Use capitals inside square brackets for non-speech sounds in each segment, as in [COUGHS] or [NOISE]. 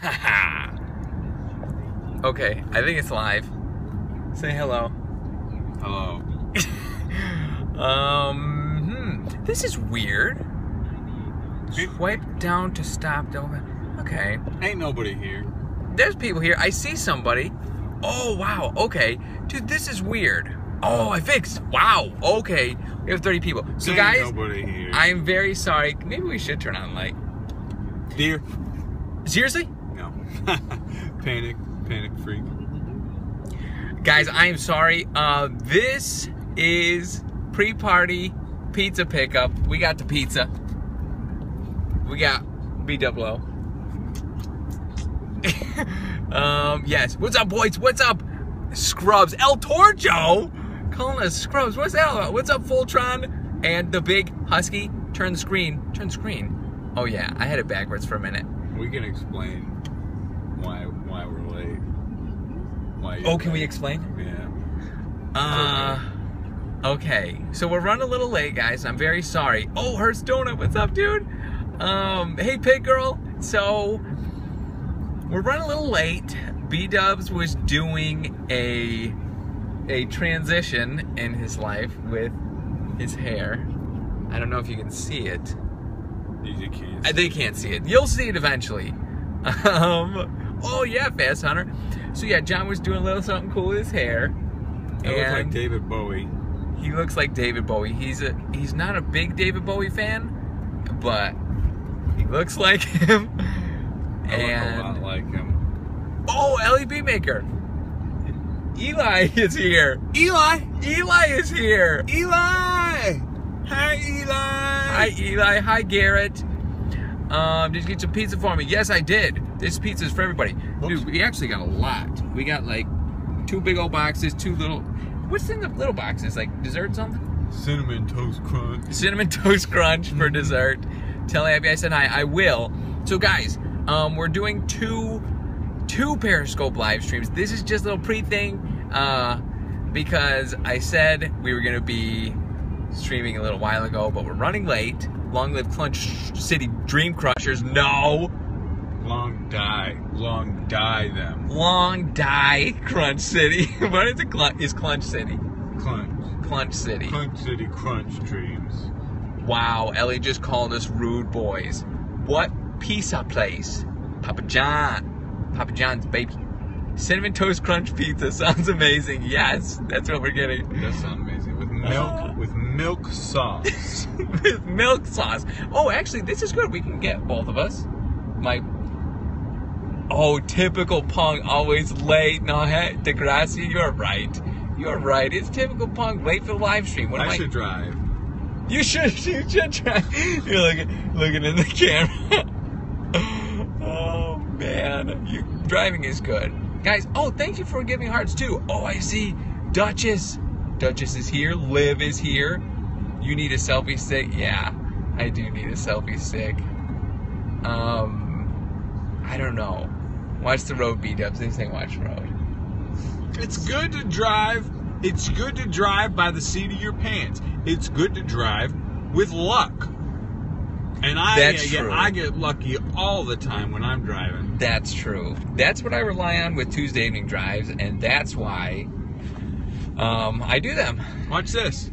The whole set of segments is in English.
Haha. [LAUGHS] okay, I think it's live. Say hello. Hello. [LAUGHS] Um, hmm. This is weird. Swipe down to stop. Okay. Ain't nobody here. There's people here. I see somebody. Oh wow. Okay, dude, this is weird. Oh, I fixed. Wow. Okay, we have 30 people. So Ain't guys, nobody here. I'm very sorry. Maybe we should turn on light. Dear. Seriously? No. [LAUGHS] panic. Panic freak. Guys, I am sorry. Uh, this is pre-party pizza pickup. We got the pizza. We got B double O. [LAUGHS] um, yes. What's up, boys? What's up, Scrubs? El Torcho calling us Scrubs. What's that? What's up, Voltron? And the big husky. Turn the screen. Turn the screen. Oh yeah, I had it backwards for a minute. We can explain why why we're late. Why Oh, can we explain? Yeah. Uh, okay. So we're running a little late, guys. I'm very sorry. Oh, Hearst Donut, what's up, dude? Um, hey, Pig Girl. So we're running a little late. B Dubs was doing a a transition in his life with his hair. I don't know if you can see it. You can't. Uh, They can't see it. You'll see it eventually. [LAUGHS] Um, oh yeah, Fast Hunter. So yeah, John was doing a little something cool with his hair. I looks like David Bowie. he looks like David Bowie. He's a he's not a big David Bowie fan, but he looks like him. I look a lot like him. oh, LED Maker. Eli is here. Eli. Eli is here. Eli. Hi, Eli. Hi Eli. Hi Garrett. Um, did you get some pizza for me? Yes, I did. This pizza is for everybody. Whoops. Dude, we actually got a lot. We got like two big old boxes, two little. What's in the little boxes? Like dessert something? Cinnamon toast crunch. cinnamon [LAUGHS] toast crunch for dessert. Tell Abby I said hi. I will. So guys, um, we're doing two two Periscope live streams. This is just a little pre thing uh, because I said we were gonna be streaming a little while ago, but we're running late. Long live Clunch City Dream Crushers. No, Long die. Long die them. long die Crunch City. [LAUGHS] what is it? Clunch, is Clunch City? Crunch. Clunch City. Crunch City Crunch Dreams. Wow, Ellie just called us rude boys. What pizza place? Papa John. Papa John's baby. Cinnamon Toast Crunch Pizza [LAUGHS] sounds amazing. Yes, that's what we're getting. That sounds amazing. With milk, with milk sauce. [LAUGHS] With milk sauce. Oh, actually, this is good. We can get both of us. My. Oh, typical punk, always late. No, hey, Degrassi, you're right. You're right. It's typical punk, late for the live stream. What I I? should drive. You should, [LAUGHS] you should try. You're looking, looking in the camera. [LAUGHS] oh man, you driving is good, guys. Oh, thank you for giving hearts too. Oh, I see, Duchess. Duchess is here. Liv is here. You need a selfie stick. Yeah, I do need a selfie stick. Um, I don't know. Watch the road, B Dubs. They say watch the road. It's good to drive. It's good to drive by the seat of your pants. It's good to drive with luck. And I That's get, true. I get lucky all the time when I'm driving. That's true. That's what I rely on with Tuesday evening drives, and that's why um, I do them. Watch this.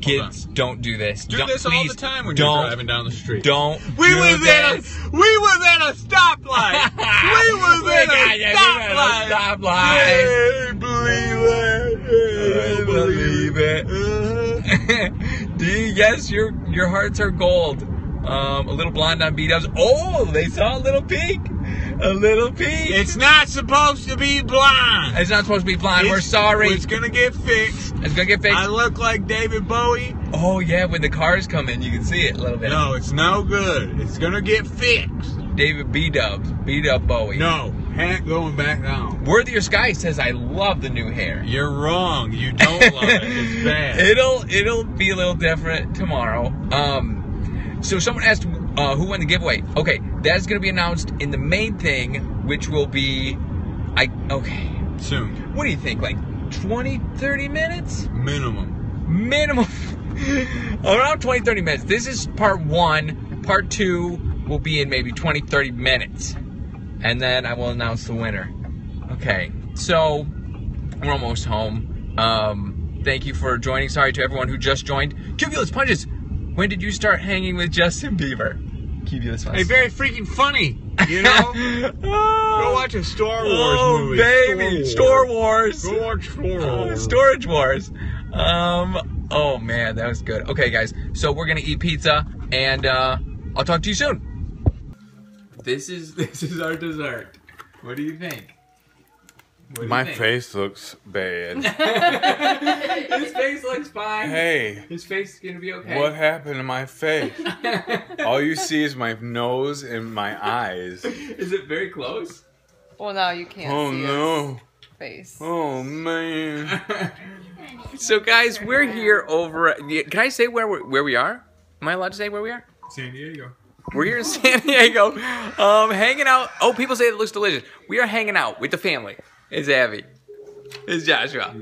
Kids, don't do this. Do Don't- this all the time when don't, you're driving down the street. Don't. We do was at a we was at a stoplight. [LAUGHS] we was at a you, we got a stoplight. stoplight. Hey, believe it. I believe it. [LAUGHS] Do you, yes, your your hearts are gold. Um, a little blonde on beat ups. Oh, they saw a little pink. A little pink. It's not supposed to be blind. It's not supposed to be blind. We're sorry. It's gonna get fixed. It's gonna get fixed. I look like David Bowie. Oh yeah, when the cars come in, you can see it a little bit. No, it's no good. It's gonna get fixed. David B Dubs, beat up Bowie. No, hat going back down. Worthier Sky says I love the new hair. You're wrong. You don't love it. It's [LAUGHS] bad. it'll it'll be a little different tomorrow. Um, so someone asked uh, who won the giveaway. Okay, that's gonna be announced in the main thing, which will be, I okay. Soon. What do you think? Like 20, 30 minutes Minimum. minimum. [LAUGHS] Around 20, 30 minutes. This is part one. Part two will be in maybe 20, 30 minutes. And then I will announce the winner. Okay, so we're almost home. Um, thank you for joining. Sorry to everyone who just joined. Cubulus Punches, when did you start hanging with Justin Bieber? Cubulus Hey, very freaking funny. You know? [LAUGHS] Go watch a Star Wars oh, movie. baby. Star Wars. Go watch Star Oh, Wars. Storage Wars. Um, oh man, that was good. Okay, guys, so we're gonna eat pizza, and uh, I'll talk to you soon. This is [LAUGHS] this is our dessert. What do you think? What My think? face looks bad. [LAUGHS] His face looks fine. hey, His face is gonna be okay. what happened to my face? [LAUGHS] All you see is my nose and my eyes. is it very close? Well, now you can't Oh see no. his face. Oh man. [LAUGHS] so, guys, we're here over. At, can I say where we where we are? Am I allowed to say where we are? San Diego. We're here in San Diego, um, hanging out. Oh, people say it looks delicious. We are hanging out with the family. It's Abby. It's Joshua.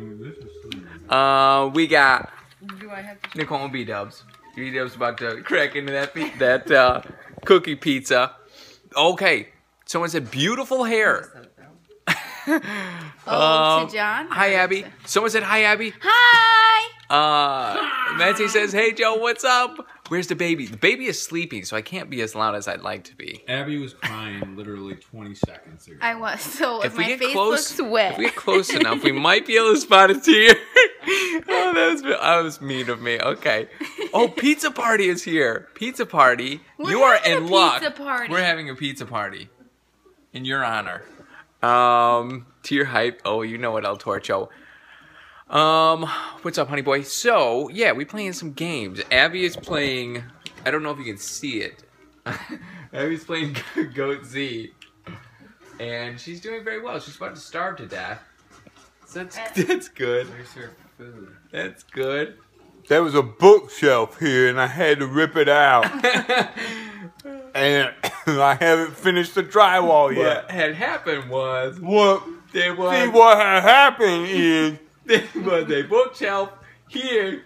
Uh, we got Do I have to? Nicole and B Dubs. B Dubs about to crack into that pi- that uh, cookie pizza. Okay, someone said beautiful hair. [LAUGHS] Oh, Um, to John. Hi, Abby. Someone said hi, Abby. Hi. Uh, Nancy says, "Hey, Joe, what's up? Where's the baby? The baby is sleeping, so I can't be as loud as I'd like to be." Abby was crying literally 20 seconds ago. I was so if, If we my get face close, looks wet. if we get close enough, we might be able to spot a [LAUGHS] tear. oh, that was that was mean of me. Okay. Oh, pizza party is here. Pizza party. We're you are having in a luck. pizza party. We're having a pizza party in your honor. Um, to your hype. Oh, you know it, El Torcho. Um, what's up, honey boy? So, yeah, we playing some games. Abby is playing. I don't know if you can see it. [LAUGHS] Abby's playing [LAUGHS] Goat Z, and she's doing very well. She's about to starve to death. So that's [LAUGHS] that's good. Where's her food? That's good. There was a bookshelf here and I had to rip it out. and [COUGHS] I haven't finished the drywall yet. What had happened was What? there was See, what had happened is [LAUGHS] was a bookshelf here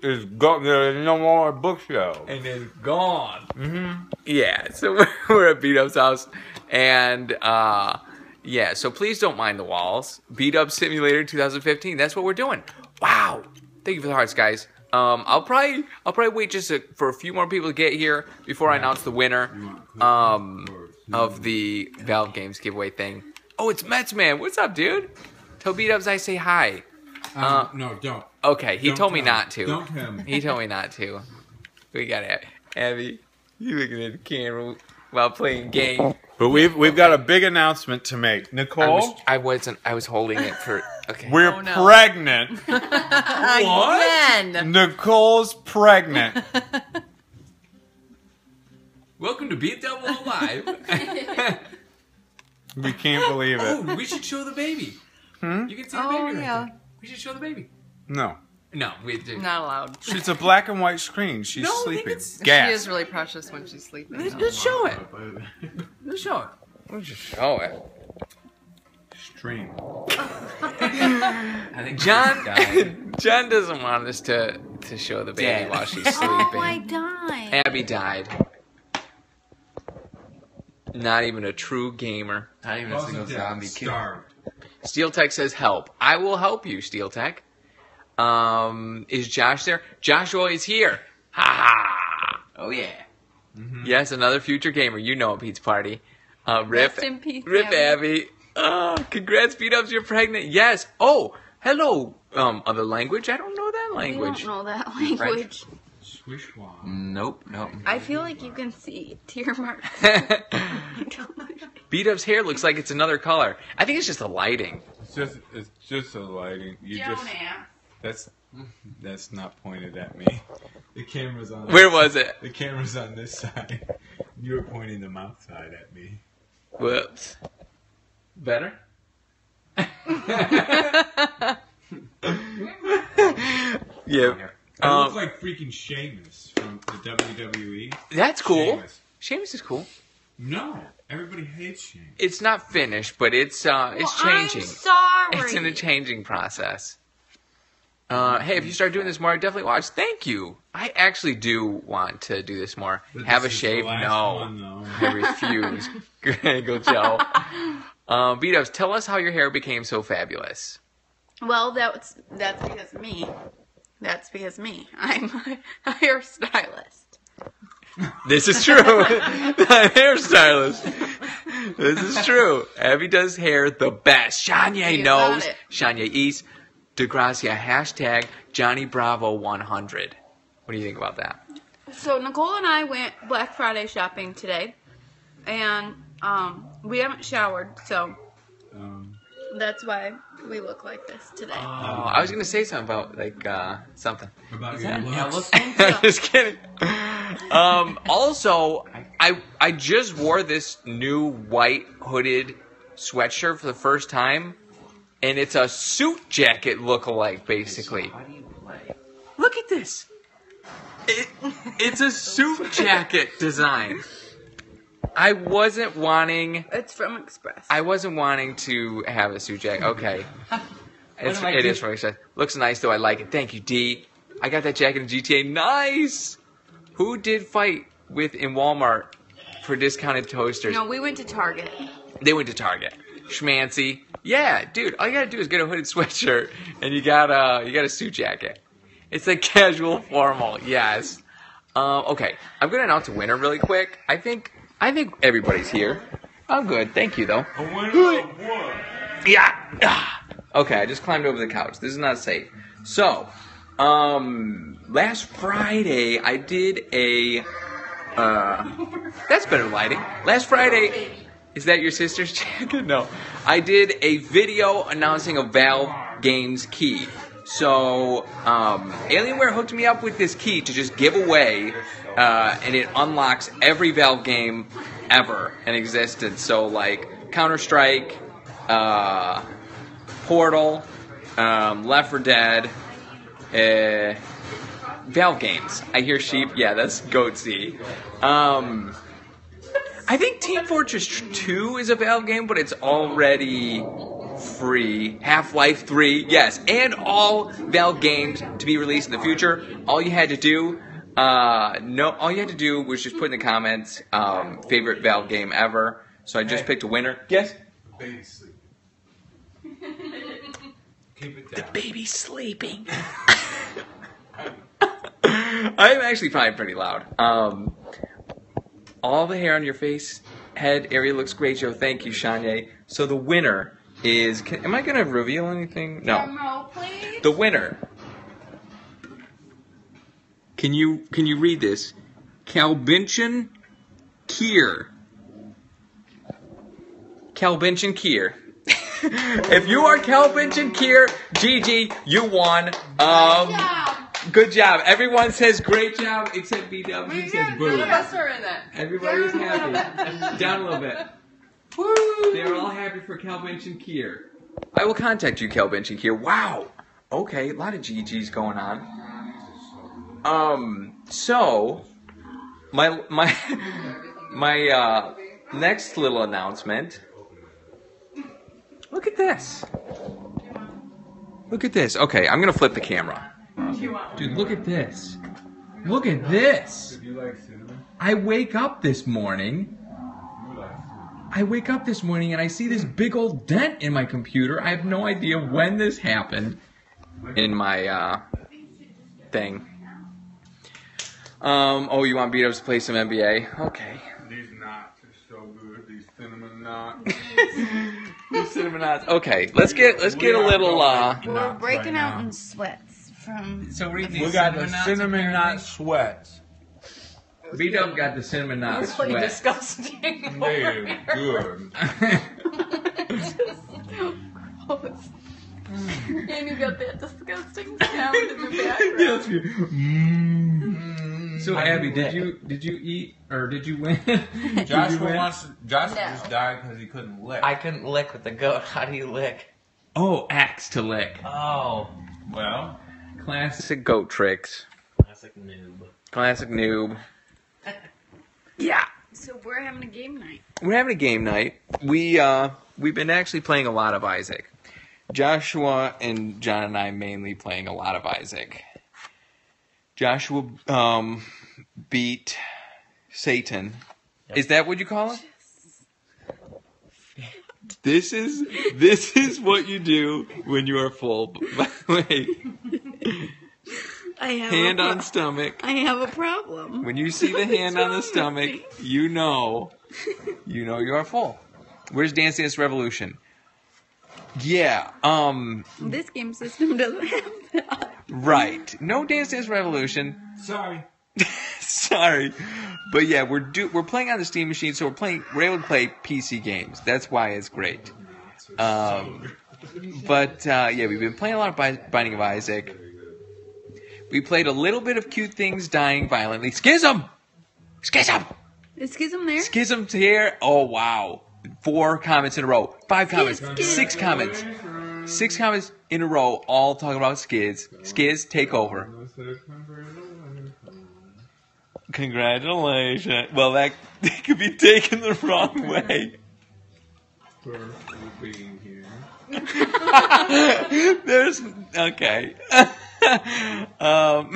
there's, go, there's no more bookshelf. and it's gone. Mm-hmm. Yeah, [LAUGHS] so we're, we're at Beat Up's house, and uh, yeah, so please don't mind the walls. Beat Up Simulator 2015. That's what we're doing. Wow, thank you for the hearts, guys. Um, I'll probably I'll probably wait just a, for a few more people to get here before I announce the winner um, of the Valve Games giveaway thing. Oh, it's Mets man. What's up, dude? Tell Beat Ups I say hi. Um, no, don't. Okay, he Don't told me him. not to. Don't him. [LAUGHS] He told me not to. We got it. Abby. You looking at the camera while playing game. But we've we've got a big announcement to make. I Nicole, was I wasn't I was holding it for okay. we're Oh, no. pregnant. [LAUGHS] Again. Nicole's pregnant. [LAUGHS] Welcome to Beat Double Alive. we can't believe it. oh, we should show the baby. Hmm? You can see the Oh, baby right yeah. there. We should show the baby. No. No, we did. Not allowed. It's a black and white screen. She's No, I think sleeping. it's- She Gas. is really precious when she's sleeping. Let's, let's show it. Let's show it. Let's just show it. Stream. [LAUGHS] I think John [LAUGHS] John doesn't want us to to show the baby Dad. while she's [LAUGHS] sleeping. oh, sleeping. I died. Abby died. Not even a true gamer. Not even a single zombie kid. Starved. Steel Tech says help. I will help you, Steel Tech. Um, is Josh there? Joshua is here. Ha ha. Oh yeah. Yes, another future gamer. You know a pizza party. Uh, Rip, Rest in peace, Rip Abby. Abby. Oh, congrats, beat ups. You're pregnant. Yes. Oh, hello. Um, other language? I don't know that We language. don't know that language. Swishwa. Nope. Nope. I feel like you can see tear marks. [LAUGHS] [LAUGHS] beat up's hair looks like it's another color. I think it's just the lighting. It's just it's just a lighting. You just that's that's not pointed at me. The camera's on. Where was it? The camera's on this side. You were pointing the mouth side at me. Whoops. Better? [LAUGHS] yeah. I Um, look like freaking Sheamus from the WWE. That's cool. Sheamus. Seamus is cool. No, everybody hates Sheamus. It's not finished, but it's uh it's Well, changing. I'm sorry. It's in a changing process. Uh, hey, if you start doing this more, I definitely watch. Thank you. I actually do want to do this more. But Have a this is the shave? last No. one. I refuse. [LAUGHS] [LAUGHS] Go, Joe. Um, Beatos, tell us how your hair became so fabulous. Well, that's that's because of me. That's because me. I'm a [LAUGHS] hairstylist. This is true. [LAUGHS] I'm hairstylist. This is true. Abby does hair the best. Shania You knows. it. Shania East. DeGracia. Hashtag Johnny Bravo 100. What do you think about that? So Nicole and I went Black Friday shopping today, and um, we haven't showered, so Um, that's why we look like this today. Oh, I was gonna say something about like uh, something. about that- your yeah, looks. [LAUGHS] I'm just kidding. Um, also, I I just wore this new white hooded sweatshirt for the first time, and it's a suit jacket look-alike, basically. Look at this. It, it's a suit jacket design. I wasn't wanting. It's from Express. I wasn't wanting to have a suit jacket. [LAUGHS] Okay. It's, am I it is from Express. Looks nice though. I like it. Thank you, D. I got that jacket in GTA. Nice. Who did fight with in Walmart for discounted toasters? no, we went to Target. They went to Target. Schmancy. Yeah, dude. All you gotta do is get a hooded [LAUGHS] sweatshirt, and you got a you got a suit jacket. It's a casual formal. Yes. Um, okay, I'm gonna announce a winner really quick. I think I think everybody's here. I'm good. Thank you though. A winner of what? Yeah. Ah. Okay, I just climbed over the couch. This is not safe. So, um, last Friday I did a. Uh, that's better lighting. Last Friday, is that your sister's [LAUGHS] jacket? No, I did a video announcing a Valve Games key. So, um, Alienware hooked me up with this key to just give away, uh, and it unlocks every Valve game ever in existence. So, like Counter Strike, uh, Portal, um, Left 4 Dead, uh, Valve games. I hear sheep. Yeah, that's Goatsy. Um, I think Team Fortress 2 is a Valve game, but it's already free. Half Life 3, yes, and all Valve games to be released in the future. All you had to do, uh, no, all you had to do was just put in the comments um, favorite Valve game ever. So I just picked a winner. Yes. Baby sleep. [LAUGHS] Keep it The down. baby's sleeping. [LAUGHS] [LAUGHS] I'm actually probably pretty loud. Um, all the hair on your face, head area looks great, Joe. Thank you, Shanye. So the winner is. Can, am I going to reveal anything? No. please. The winner. Can you can you read this? Kalbinchin Kier. Kalbinchin Kier. [LAUGHS] if you are Kalbinchin Kier, GG, you won. Um, good job. Everyone says great job except BW says boo. None of us are in it. Everybody's happy. Down a little bit. Woo! They're all happy for Calbench and Kier. I will contact you, Calbench and Kier. Wow. Okay, a lot of GGs going on. Um. So, my my [LAUGHS] my uh, next little announcement. Look at this. Look at this. Okay, I'm gonna flip the camera. Dude, look at this. Look at this. Do you like cinnamon? I wake up this morning. You like I wake up this morning and I see this big old dent in my computer. I have no idea when this happened in my uh, thing. Um, oh, you want Beatos to play some NBA? Okay. These knots are so good. These cinnamon knots. [LAUGHS] These cinnamon knots. Okay, let's get let's get a little. uh We're breaking right out in sweats from. So read We got the cinnamon knot sweats. Beatos got the cinnamon knot It's really sweat. disgusting. They're good. and you got that disgusting [LAUGHS] sound in the background. Mm. So Abby, did you did you eat or did you win? Did you Joshua win? wants. To, Joshua No. just died because he couldn't lick. I couldn't lick with the goat. [LAUGHS] How do you lick? Oh, axe to lick. Oh, well, Classic goat tricks. classic noob. Classic noob. Yeah. So we're having a game night. We're having a game night. We uh we've been actually playing a lot of Isaac. Joshua and John and I mainly playing a lot of Isaac. Joshua um, beat Satan. Is that what you call him? This is this is what you do when you are full. By the way, I have hand a pro- on stomach. I have a problem. When you see the [LAUGHS] hand on the stomach, you know, [LAUGHS] you know you are full. Where's Dance Dance Revolution? Yeah, um, This game system doesn't have that. right. No Dance Dance Revolution. Sorry. [LAUGHS] Sorry, but yeah, we're do we're playing on the Steam machine, so we're playing we're able to play PC games. That's why it's great. Um, but uh, yeah, we've been playing a lot of Binding of Isaac. We played a little bit of Cute Things Dying Violently. Schism, Schism, Is Schism there? Schism's here. Oh wow, four comments in a row, five comments, Skiz, skiz. six comments, six comments in a row, all talking about Skiz. Skiz, take over. Congratulations. Well, that, [LAUGHS] that could be taken the wrong [LAUGHS] way. For being here. There's okay. [LAUGHS] um,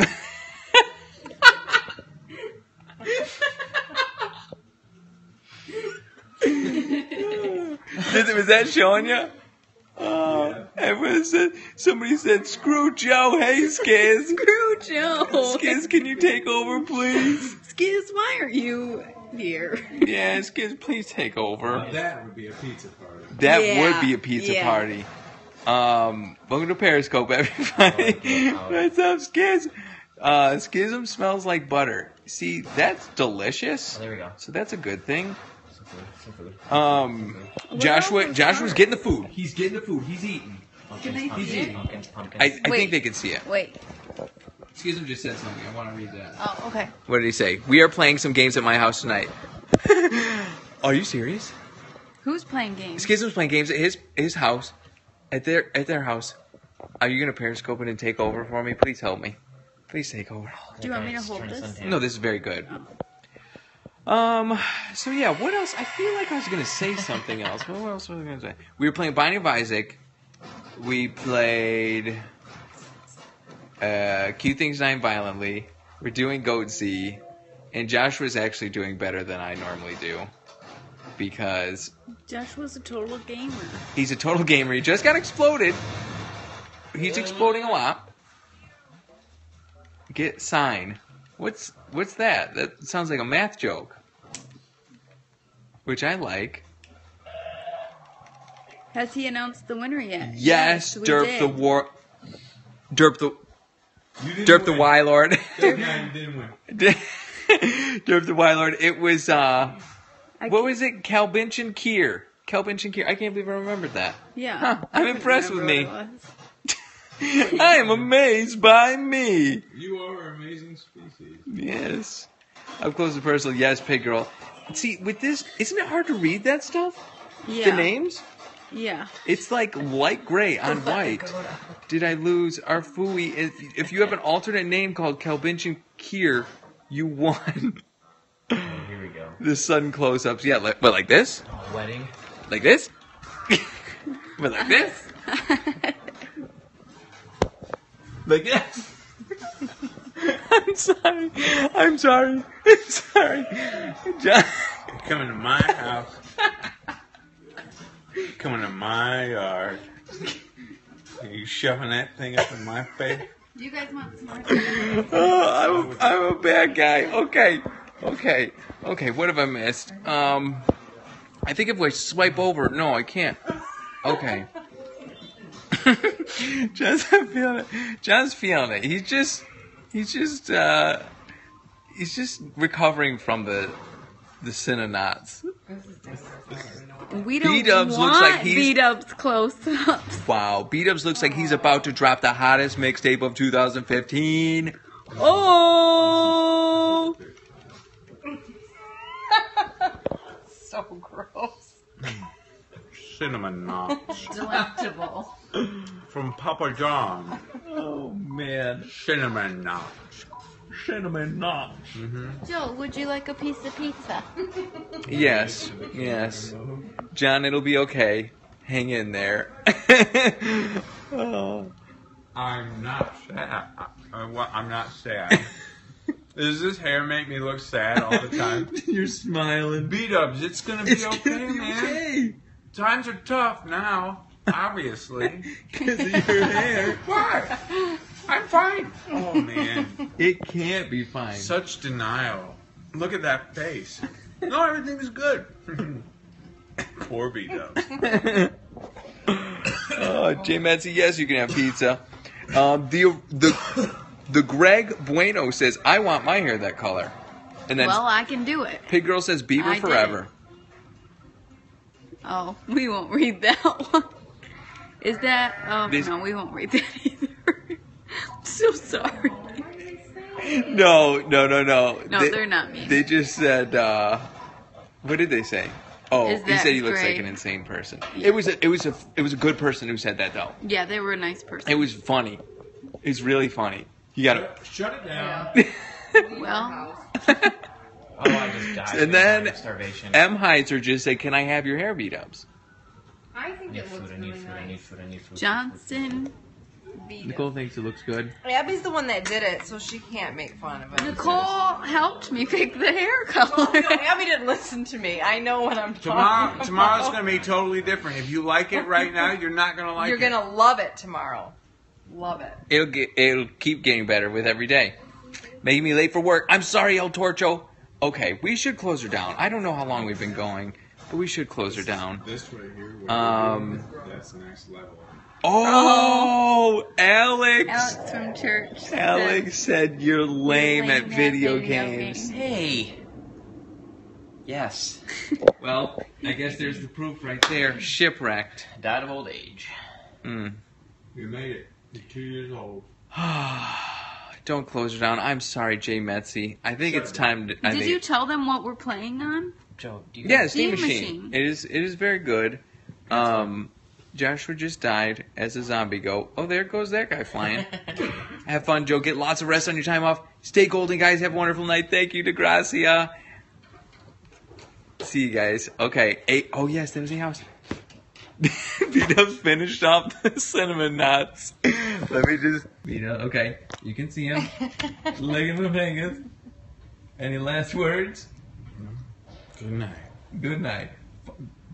Did- was that showing you? Uh, and was said, somebody said, "Screw Joe." Hey, Skiz. [LAUGHS] Screw Joe. Skiz, can you take over, please? Skiz, why are you here? Yeah, Skiz, please take over. That would be a pizza party. That Yeah, would be a pizza yeah. party. Um, welcome to Periscope, everybody. What's up, Skiz? Uh, Schism smells like butter. See, that's delicious. Oh, there we go. So that's a good thing. Some food. Some food. Um, What Joshua, Joshua's getting the food. He's getting the food. He's eating. Pumpkins, they pumpkins, see it? pumpkins, pumpkins. I, I Wait. think they can see it. Wait. Schism just said something. I want to read that. Oh, okay. What did he say? We are playing some games at my house tonight. [LAUGHS] are you serious? Who's playing games? Schism's playing games at his his house, at their at their house. Are you gonna periscope it and take over for me? Please help me. Please take over. Do you want me to hold this? No, this is very good. Um. So yeah, what else? I feel like I was gonna say something [LAUGHS] else. What else was I gonna say? We were playing Binding of Isaac. We played uh, Cute Things Dying Violently. We're doing Goat Z, and Joshua's actually doing better than I normally do because Josh was a total gamer. He's a total gamer. He just got exploded. He's exploding a lot. Get sign. What's what's that? That sounds like a math joke. Which I like. Has he announced the winner yet? Yes, we Derp did. the war Derp the You didn't Derp the win. Y Lord. Yeah, you didn't win. [LAUGHS] Derp the Y Lord. It was uh I what was it? Calbinch and Kier. Calbinch and Kier. I can't believe I remembered that. Yeah. Huh, I I'm impressed with me. what it [LAUGHS] was. I am amazed by me. You are an amazing species. Yes. Up close and personal, yes, pig girl. See, with this, isn't it hard to read that stuff? Yeah. The names? Yeah. It's like light gray on white. Did I lose Arfui? If, if you have an alternate name called Kelbinchin Kier, you won. [LAUGHS] Oh, here we go. the sun close ups. Yeah, like, but like this? Oh, wedding. Like this? [LAUGHS] but like this? [LAUGHS] like this? [LAUGHS] I'm sorry. I'm sorry. I'm sorry. John. Coming to my house. Coming to my yard. Are you shoving that thing up in my face? Do you guys want some more? Oh, I'm, I'm a bad guy. Okay, okay, okay. What have I missed? Um, I think if I swipe over, no, I can't. Okay. [LAUGHS] John's feeling it. John's feeling it. He's just, he's just, uh, he's just recovering from the, the Cinenots. We don't B-dubs want looks like he's- B-dubs close-ups. Wow, B Dubs looks like he's about to drop the hottest mixtape of 2015. Oh! So gross. Cinnamon knots [LAUGHS] Delectable. from Papa John. Oh man, Cinnamon knots. cinnamon nuts. Mm-hmm. Joe, would you like a piece of pizza? Yes, yes. John, it'll be okay. Hang in there. [LAUGHS] oh. I'm not sad. I, I, wa- I'm not sad. [LAUGHS] Does this hair make me look sad all the time? [LAUGHS] You're smiling. Beat ups, it's gonna be It's okay, gonna be man. okay. Times are tough now, obviously. [LAUGHS] Because of your hair. [LAUGHS] Why? I'm fine. Oh man, It can't be fine. such denial. Look at that face. No, everything is good. Poor beat ups. oh, Jay Metzi, yes, you can have pizza. Um, the the the Greg Bueno says, "I want my hair that color," and then Well, I can do it. Pig Girl says, "Bieber I did forever." Oh, we won't read that [LAUGHS] one. Is that? Oh These- no, we won't read that [LAUGHS] either. I'm so sorry. No, no, no, no. No, they, they're not me. They just said, uh, what did they say? Oh, he said he looks like an insane person. It was a, it was a it was a good person who said that though. Yeah, they were a nice person. It was funny. It was really funny. You got to Shut it down. [LAUGHS] well, Oh, I just died. And then of starvation. M Heizer just said, "Can I have your hair beat ups?" I I think need it food. looks I need really food. I need nice. food. I need food. Johnson. Nicole thinks it looks good. Abby's the one that did it, so she can't make fun of it. Nicole helped me pick the hair color. [LAUGHS] Oh, no, Abby didn't listen to me. I know what I'm Tomorrow, talking tomorrow's about. gonna be totally different. If you like it right now, you're not gonna like it. You're gonna love it tomorrow. Love it. It'll get it'll keep getting better with every day. Making me late for work. I'm sorry, El Torcho. Okay, we should close her down. I don't know how long we've been going, but we should close her down. This right here. what Um, that's next level. Oh, Alex. Alex from church. Alex said you're lame, at video, games. Hey. Yes. Well, I guess there's the proof right there. Shipwrecked. Died of old age. Mm. You made it. You're two years old. Don't close her down. I'm sorry, Jay Metzi. I think it's time to. I Did think, you tell them what we're playing on? Joe, do you Yeah, Steam, Steam Machine. Machine. It is. It is very good. Um, Joshua just died as a zombie. Go. Oh, there goes that guy flying. [LAUGHS] have fun, Joe. Get lots of rest on your time off. Stay golden, guys. Have a wonderful night. Thank you, DeGracia. See you guys. Okay. Eight. Oh yes, there was a house. Vito's finished off the cinnamon nuts. Let me just. Vito. Okay, you can see him. [LAUGHS] Licking the fingers. Any last words? Good night. Good night.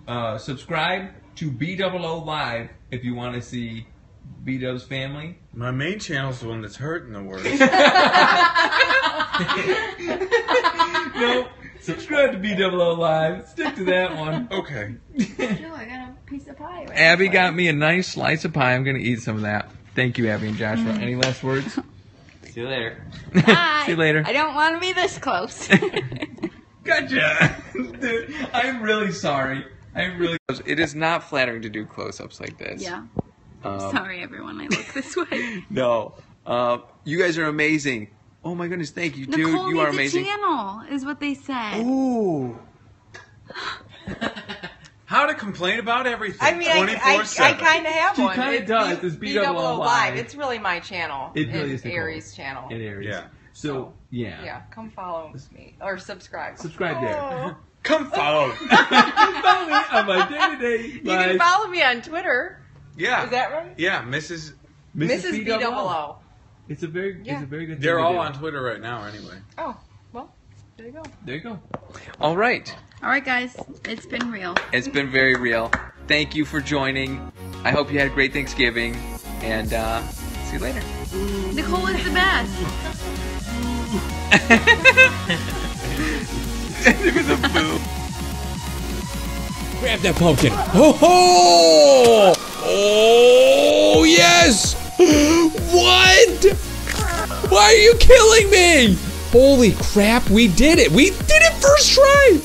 Uh, subscribe to BOO Live if you want to see B Dub's family. My main channel's the one that's hurting the worst. [LAUGHS] [LAUGHS] no, subscribe to BOO Live. Stick to that one. okay. Joe, I got a piece of pie. Right Abby got me a nice slice of pie. I'm going to eat some of that. Thank you, Abby and Joshua. Any last words? [LAUGHS] See you later. Bye. [LAUGHS] See you later. I don't want to be this close. [LAUGHS] Gotcha. Dude, I'm really sorry. I'm really. It is not flattering to do close-ups like this. yeah. Um, Sorry, everyone. I look this way. No. Uh, you guys are amazing. Oh my goodness, thank you, dude. Nicole you are needs amazing. a channel, is what they said. Ooh. How to complain about everything. I mean, I, I, I kind of have She one. kinda It's does. It's BOO BOO Live. It's really my channel. It really and is Nicole. Aries channel. It airs. Yeah. So, yeah. Yeah, come follow me or subscribe. Subscribe there. Oh. [LAUGHS] Come follow. [LAUGHS] come Follow me on my day-to-day You can follow me on Twitter. yeah. Is that right? Yeah, Mrs. Mrs. BOO. It's a very, yeah. it's a very good. They're thing to all do. on Twitter right now, anyway. Oh, well, there you go. There you go. All right. All right, guys. It's been real. It's been very real. Thank you for joining. I hope you had a great Thanksgiving, and uh, see you later. Nicole is the best. it was a boo. Grab that pumpkin. Oh ho! Oh yes! [GASPS] What? Why are you killing me? Holy crap, we did it. We did it first try.